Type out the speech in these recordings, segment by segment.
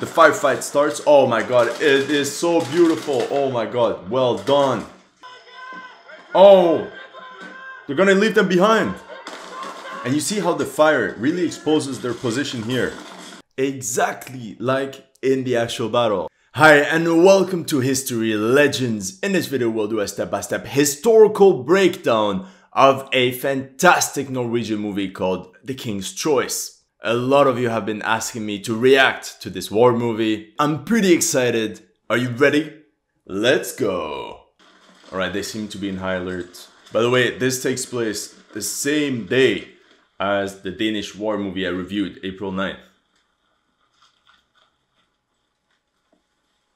The firefight starts. Oh my god, it is so beautiful. Oh my god, well done. Oh, they're gonna leave them behind. And you see how the fire really exposes their position here. Exactly like in the actual battle. Hi and welcome to History Legends. In this video we'll do a step-by-step -step historical breakdown of a fantastic Norwegian movie called The King's Choice. A lot of you have been asking me to react to this war movie. I'm pretty excited. Are you ready? Let's go. Alright, they seem to be in high alert. By the way, this takes place the same day as the Danish war movie I reviewed, April 9th.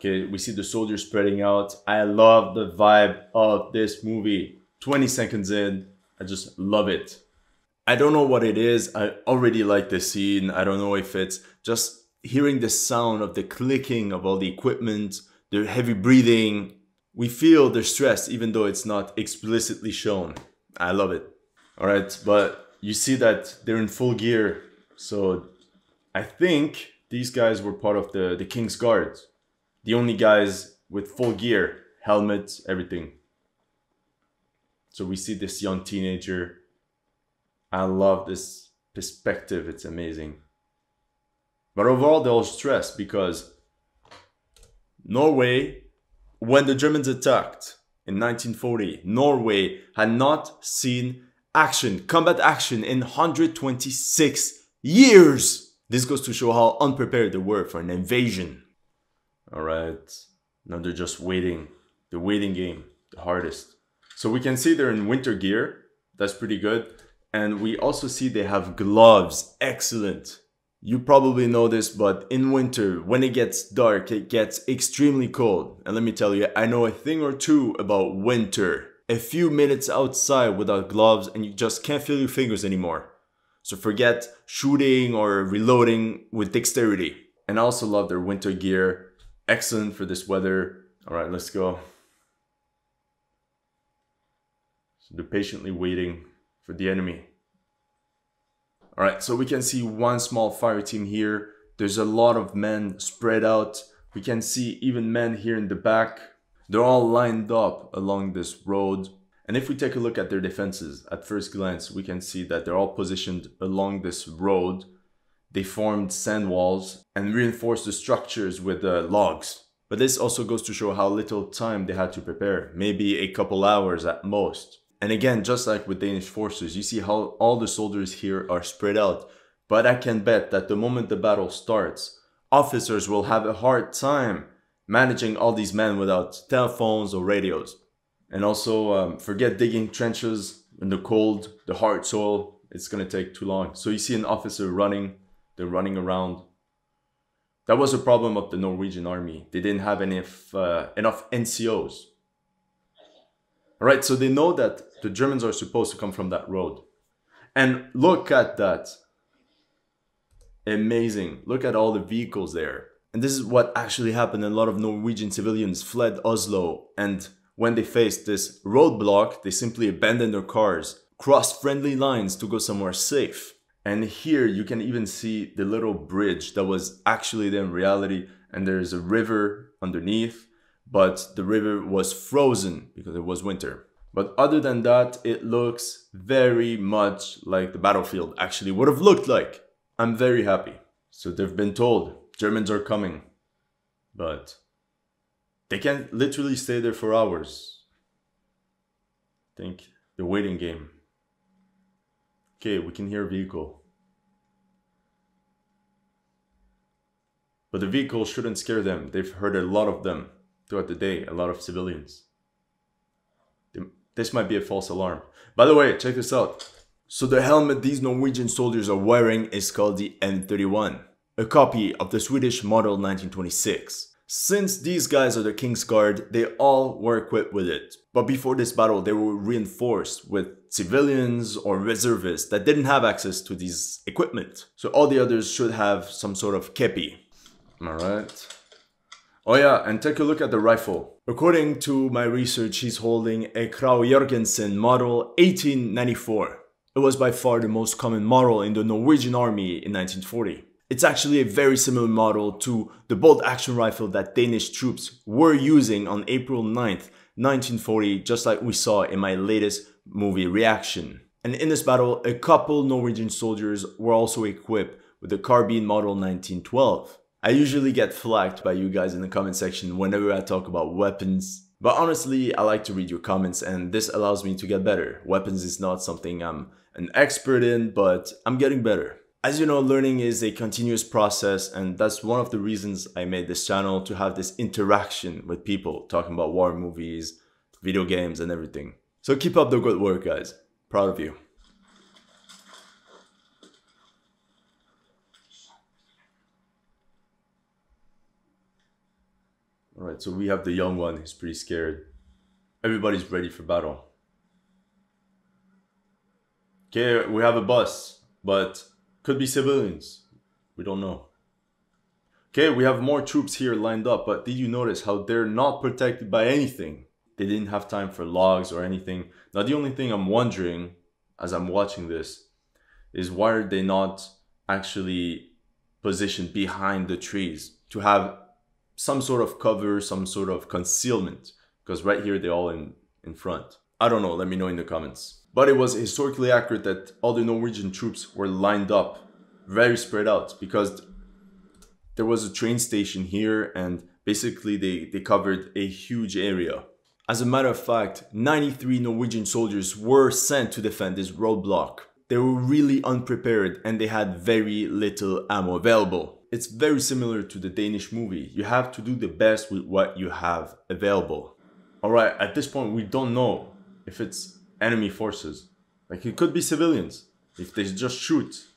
Okay, we see the soldiers spreading out. I love the vibe of this movie. 20 seconds in, I just love it. I don't know what it is. I already like the scene. I don't know if it's just hearing the sound of the clicking of all the equipment, the heavy breathing. We feel the stress even though it's not explicitly shown. I love it. All right, but you see that they're in full gear. So I think these guys were part of the, the King's Guard. The only guys with full gear, helmets, everything. So we see this young teenager I love this perspective. It's amazing. But overall, they are stressed because Norway, when the Germans attacked in 1940, Norway had not seen action, combat action in 126 years. This goes to show how unprepared they were for an invasion. All right, now they're just waiting. The waiting game, the hardest. So we can see they're in winter gear. That's pretty good. And we also see they have gloves. Excellent. You probably know this, but in winter, when it gets dark, it gets extremely cold. And let me tell you, I know a thing or two about winter. A few minutes outside without gloves and you just can't feel your fingers anymore. So forget shooting or reloading with dexterity. And I also love their winter gear. Excellent for this weather. All right, let's go. So they're patiently waiting for the enemy. All right, so we can see one small fire team here. There's a lot of men spread out. We can see even men here in the back. They're all lined up along this road. And if we take a look at their defenses, at first glance, we can see that they're all positioned along this road. They formed sand walls and reinforced the structures with uh, logs. But this also goes to show how little time they had to prepare, maybe a couple hours at most. And again, just like with Danish forces, you see how all the soldiers here are spread out. But I can bet that the moment the battle starts, officers will have a hard time managing all these men without telephones or radios. And also, um, forget digging trenches in the cold, the hard soil. It's gonna take too long. So you see an officer running, they're running around. That was a problem of the Norwegian army. They didn't have enough, uh, enough NCOs. Right, so they know that the Germans are supposed to come from that road. And look at that. Amazing. Look at all the vehicles there. And this is what actually happened. A lot of Norwegian civilians fled Oslo. And when they faced this roadblock, they simply abandoned their cars, crossed friendly lines to go somewhere safe. And here you can even see the little bridge that was actually there in reality. And there's a river underneath, but the river was frozen because it was winter. But other than that, it looks very much like the battlefield actually would have looked like. I'm very happy. So they've been told Germans are coming. But they can literally stay there for hours. Think the waiting game. Okay, we can hear a vehicle. But the vehicle shouldn't scare them. They've heard a lot of them throughout the day, a lot of civilians. This might be a false alarm. By the way, check this out. So the helmet these Norwegian soldiers are wearing is called the M31, a copy of the Swedish model 1926. Since these guys are the King's Guard, they all were equipped with it. But before this battle, they were reinforced with civilians or reservists that didn't have access to these equipment. So all the others should have some sort of kepi. Alright. Oh yeah, and take a look at the rifle. According to my research, he's holding a Krag-Jørgensen model 1894. It was by far the most common model in the Norwegian army in 1940. It's actually a very similar model to the bolt action rifle that Danish troops were using on April 9th, 1940, just like we saw in my latest movie reaction. And in this battle, a couple Norwegian soldiers were also equipped with the carbine model 1912. I usually get flagged by you guys in the comment section whenever I talk about weapons. But honestly, I like to read your comments and this allows me to get better. Weapons is not something I'm an expert in, but I'm getting better. As you know, learning is a continuous process and that's one of the reasons I made this channel to have this interaction with people talking about war movies, video games and everything. So keep up the good work guys. Proud of you. So we have the young one, he's pretty scared. Everybody's ready for battle. Okay, we have a bus, but could be civilians. We don't know. Okay, we have more troops here lined up, but did you notice how they're not protected by anything? They didn't have time for logs or anything. Now the only thing I'm wondering, as I'm watching this, is why are they not actually positioned behind the trees to have some sort of cover, some sort of concealment, because right here they're all in, in front. I don't know, let me know in the comments. But it was historically accurate that all the Norwegian troops were lined up, very spread out, because there was a train station here and basically they, they covered a huge area. As a matter of fact, 93 Norwegian soldiers were sent to defend this roadblock. They were really unprepared and they had very little ammo available. It's very similar to the Danish movie. You have to do the best with what you have available. Alright, at this point we don't know if it's enemy forces. Like it could be civilians. If they just shoot,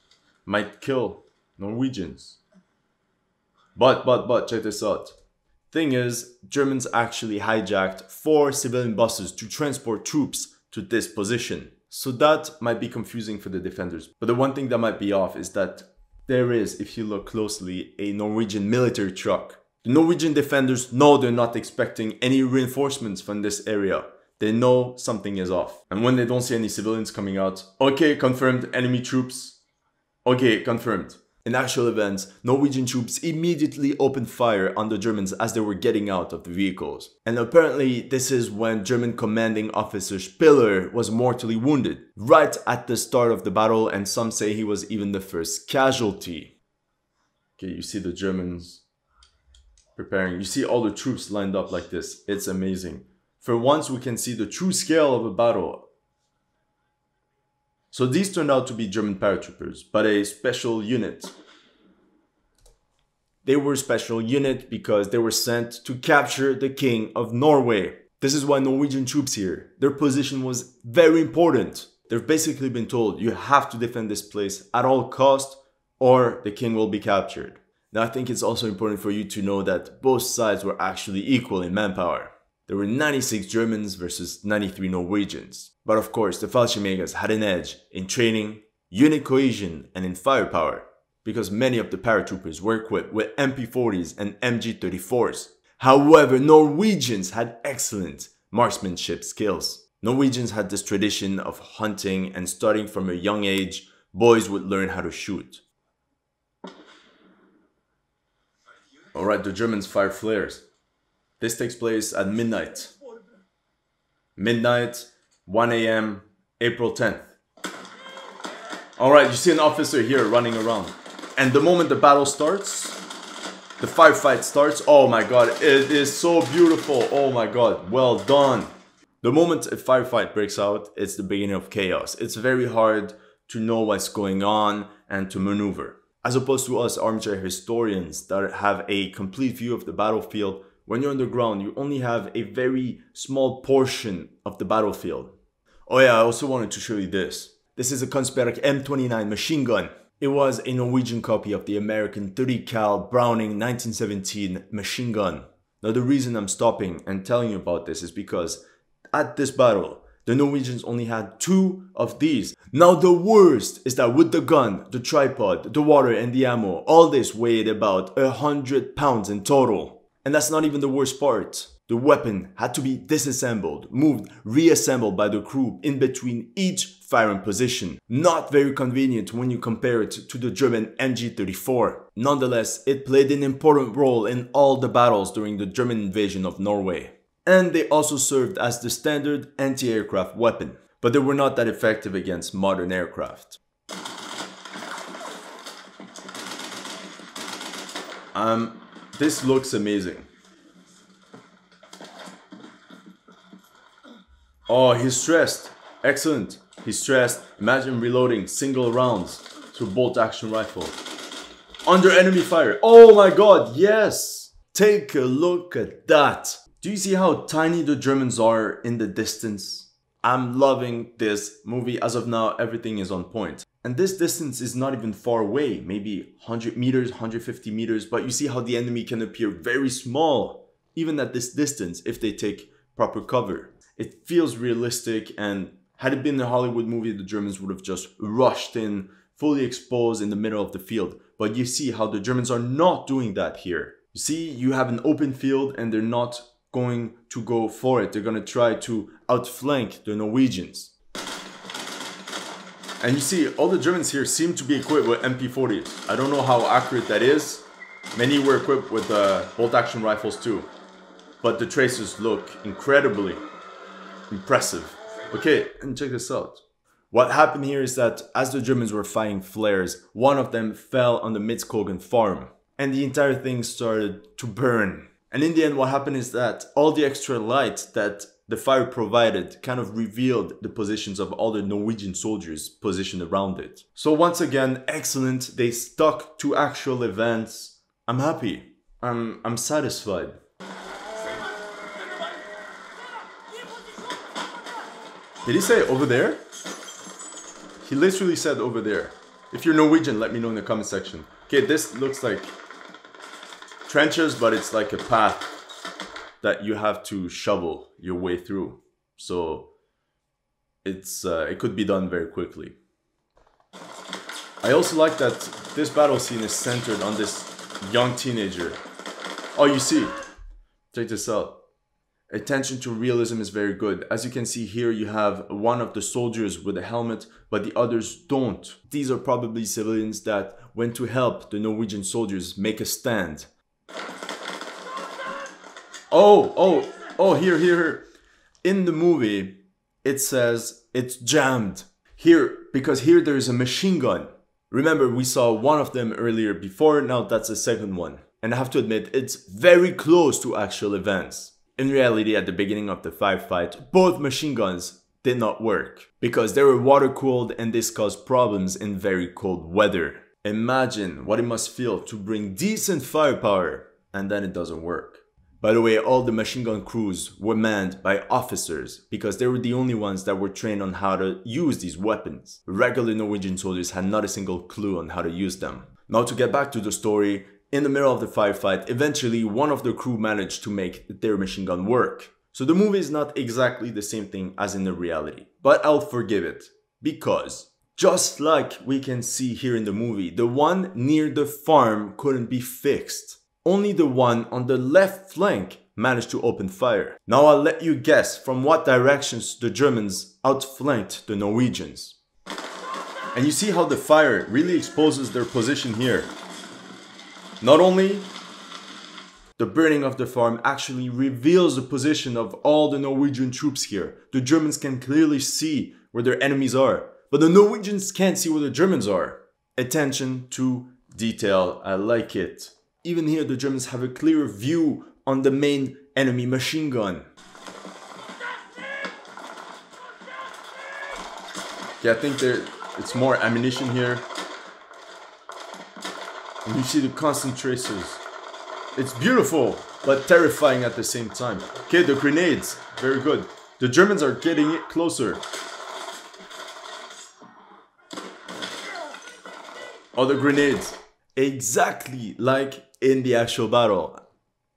might kill Norwegians. But, but, but, check this out. Thing is, Germans actually hijacked four civilian buses to transport troops to this position. So that might be confusing for the defenders. But the one thing that might be off is that there is, if you look closely, a Norwegian military truck. The Norwegian defenders know they're not expecting any reinforcements from this area. They know something is off. And when they don't see any civilians coming out, okay, confirmed, enemy troops. Okay, confirmed. In actual events, Norwegian troops immediately opened fire on the Germans as they were getting out of the vehicles. And apparently this is when German commanding officer Spiller was mortally wounded, right at the start of the battle and some say he was even the first casualty. Okay, you see the Germans preparing. You see all the troops lined up like this. It's amazing. For once we can see the true scale of a battle so these turned out to be German paratroopers, but a special unit. They were a special unit because they were sent to capture the King of Norway. This is why Norwegian troops here. Their position was very important. They've basically been told you have to defend this place at all cost or the king will be captured. Now I think it's also important for you to know that both sides were actually equal in manpower. There were 96 Germans versus 93 Norwegians. But of course, the Fallschirmjägers had an edge in training, unit cohesion, and in firepower, because many of the paratroopers were equipped with MP40s and MG34s. However, Norwegians had excellent marksmanship skills. Norwegians had this tradition of hunting and starting from a young age, boys would learn how to shoot. Alright, the Germans fire flares. This takes place at midnight. Midnight, 1 a.m., April 10th. Alright, you see an officer here running around. And the moment the battle starts, the firefight starts, oh my god, it is so beautiful. Oh my god, well done. The moment a firefight breaks out, it's the beginning of chaos. It's very hard to know what's going on and to maneuver. As opposed to us armchair historians that have a complete view of the battlefield when you're underground, you only have a very small portion of the battlefield. Oh yeah, I also wanted to show you this. This is a Kongsberg M29 machine gun. It was a Norwegian copy of the American 30 cal Browning 1917 machine gun. Now the reason I'm stopping and telling you about this is because at this battle, the Norwegians only had two of these. Now the worst is that with the gun, the tripod, the water and the ammo, all this weighed about a hundred pounds in total. And that's not even the worst part. The weapon had to be disassembled, moved, reassembled by the crew in between each firing position. Not very convenient when you compare it to the German MG34. Nonetheless, it played an important role in all the battles during the German invasion of Norway. And they also served as the standard anti-aircraft weapon, but they were not that effective against modern aircraft. Um, this looks amazing. Oh, he's stressed. Excellent. He's stressed. Imagine reloading single rounds to bolt action rifle. Under enemy fire. Oh my god, yes! Take a look at that. Do you see how tiny the Germans are in the distance? I'm loving this movie. As of now, everything is on point. And this distance is not even far away, maybe 100 meters, 150 meters, but you see how the enemy can appear very small, even at this distance, if they take proper cover. It feels realistic and had it been a Hollywood movie, the Germans would have just rushed in, fully exposed in the middle of the field. But you see how the Germans are not doing that here. You see, you have an open field and they're not going to go for it. They're going to try to outflank the Norwegians. And you see, all the Germans here seem to be equipped with MP40s. I don't know how accurate that is. Many were equipped with uh, bolt-action rifles too. But the traces look incredibly impressive. Okay, and check this out. What happened here is that as the Germans were firing flares, one of them fell on the Midtskogen farm. And the entire thing started to burn. And in the end, what happened is that all the extra light that the fire provided kind of revealed the positions of all the Norwegian soldiers positioned around it. So once again, excellent. They stuck to actual events. I'm happy. I'm, I'm satisfied. Did he say over there? He literally said over there. If you're Norwegian, let me know in the comment section. Okay, this looks like trenches, but it's like a path that you have to shovel your way through. So it's uh, it could be done very quickly. I also like that this battle scene is centered on this young teenager. Oh, you see, check this out attention to realism is very good. As you can see here, you have one of the soldiers with a helmet, but the others don't. These are probably civilians that went to help the Norwegian soldiers make a stand. Oh, oh, oh, here, here, here. In the movie, it says it's jammed. Here, because here there is a machine gun. Remember, we saw one of them earlier before, now that's the second one. And I have to admit, it's very close to actual events. In reality, at the beginning of the firefight, both machine guns did not work because they were water cooled and this caused problems in very cold weather. Imagine what it must feel to bring decent firepower and then it doesn't work. By the way, all the machine gun crews were manned by officers because they were the only ones that were trained on how to use these weapons. Regular Norwegian soldiers had not a single clue on how to use them. Now to get back to the story, in the middle of the firefight, eventually one of the crew managed to make their machine gun work. So the movie is not exactly the same thing as in the reality, but I'll forgive it because just like we can see here in the movie, the one near the farm couldn't be fixed. Only the one on the left flank managed to open fire. Now I'll let you guess from what directions the Germans outflanked the Norwegians. And you see how the fire really exposes their position here. Not only the burning of the farm actually reveals the position of all the Norwegian troops here. The Germans can clearly see where their enemies are, but the Norwegians can't see where the Germans are. Attention to detail, I like it. Even here the Germans have a clear view on the main enemy machine gun. Yeah, I think there it's more ammunition here. And you see the constant tracers. It's beautiful, but terrifying at the same time. Okay, the grenades. Very good. The Germans are getting it closer. Oh, the grenades. Exactly like in the actual battle.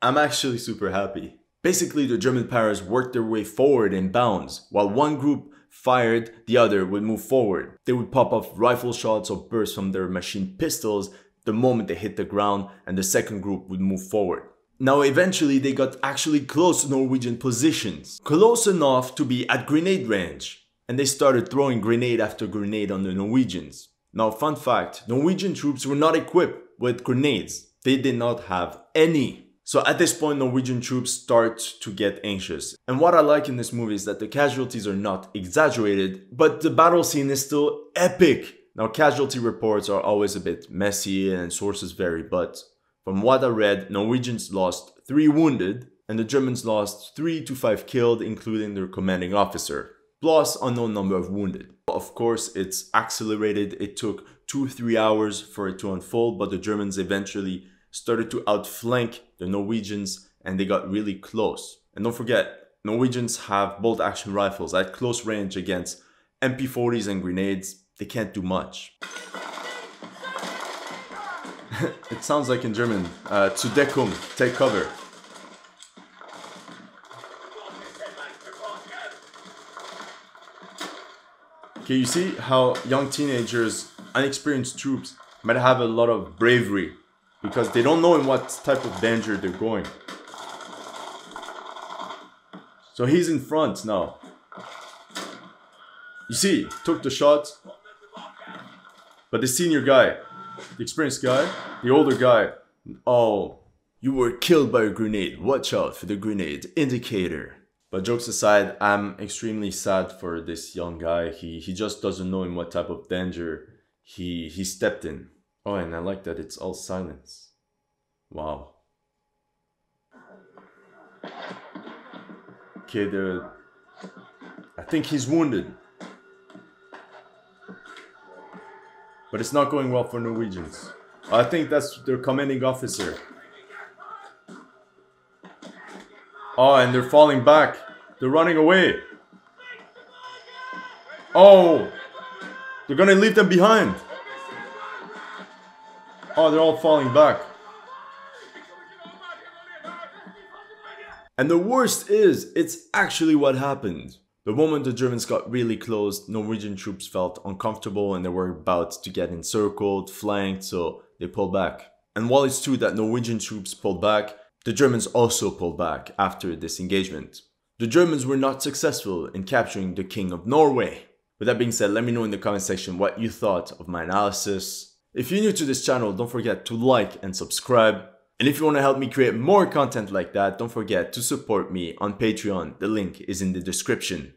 I'm actually super happy. Basically, the German paras worked their way forward in bounds, while one group fired, the other would move forward. They would pop off rifle shots or bursts from their machine pistols the moment they hit the ground and the second group would move forward. Now eventually they got actually close to Norwegian positions, close enough to be at grenade range, and they started throwing grenade after grenade on the Norwegians. Now fun fact, Norwegian troops were not equipped with grenades. They did not have any. So at this point, Norwegian troops start to get anxious. And what I like in this movie is that the casualties are not exaggerated, but the battle scene is still epic. Now casualty reports are always a bit messy and sources vary, but from what I read, Norwegians lost 3 wounded and the Germans lost 3 to 5 killed including their commanding officer, plus unknown number of wounded. Of course, it's accelerated, it took 2-3 hours for it to unfold, but the Germans eventually started to outflank the Norwegians and they got really close. And don't forget, Norwegians have bolt action rifles at close range against MP40s and grenades. They can't do much. it sounds like in German, uh, zu Deckung, take cover. Okay, you see how young teenagers, unexperienced troops, might have a lot of bravery because they don't know in what type of danger they're going. So he's in front now. You see, took the shot. But the senior guy, the experienced guy, the older guy, oh, you were killed by a grenade. Watch out for the grenade indicator. But jokes aside, I'm extremely sad for this young guy. He he just doesn't know in what type of danger he he stepped in. Oh, and I like that it's all silence. Wow. Okay, the uh, I think he's wounded. But it's not going well for Norwegians. I think that's their commanding officer. Oh, and they're falling back. They're running away. Oh, they're gonna leave them behind. Oh, they're all falling back. And the worst is, it's actually what happened. The moment the Germans got really close, Norwegian troops felt uncomfortable and they were about to get encircled, flanked, so they pulled back. And while it's true that Norwegian troops pulled back, the Germans also pulled back after this engagement. The Germans were not successful in capturing the King of Norway. With that being said, let me know in the comment section what you thought of my analysis. If you're new to this channel, don't forget to like and subscribe. And if you want to help me create more content like that, don't forget to support me on Patreon. The link is in the description.